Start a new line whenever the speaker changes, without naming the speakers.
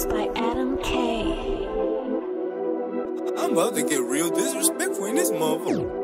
Mix by Adam K.
I'm about to get real disrespectful in this motherfucker.